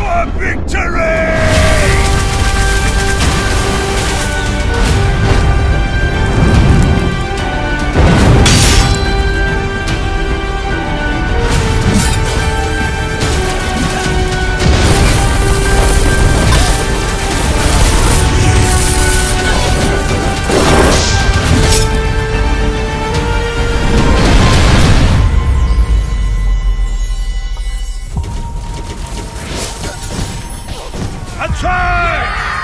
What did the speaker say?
for victory! 干脆！